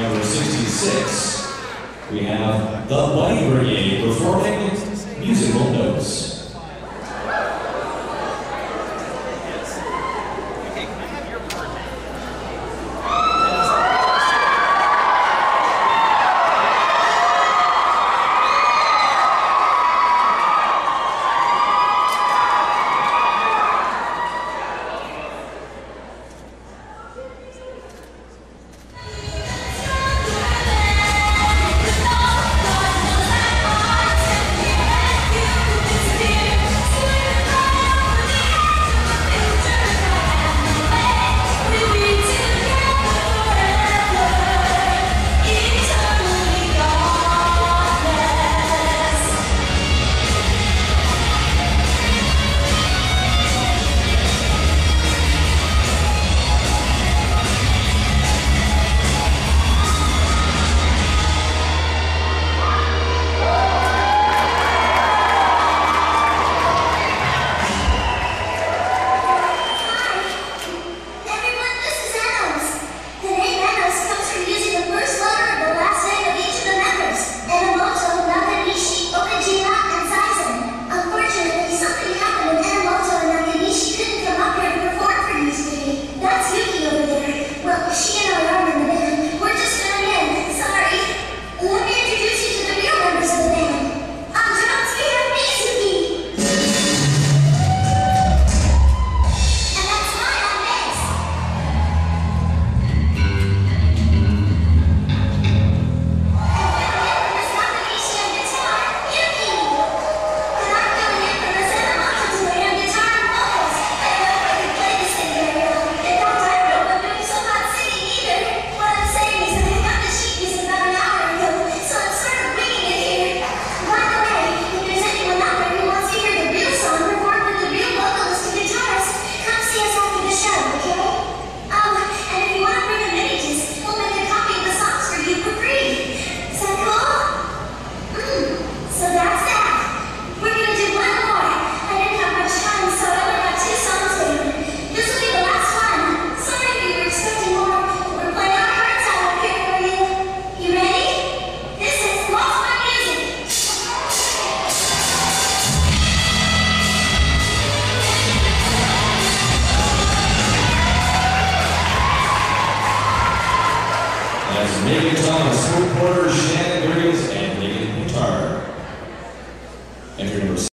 Number 66, we have the Bunny Brigade performing musical notes. Megan Thomas, Hope Porter, Shannon Graves, and Megan guitar. Entry number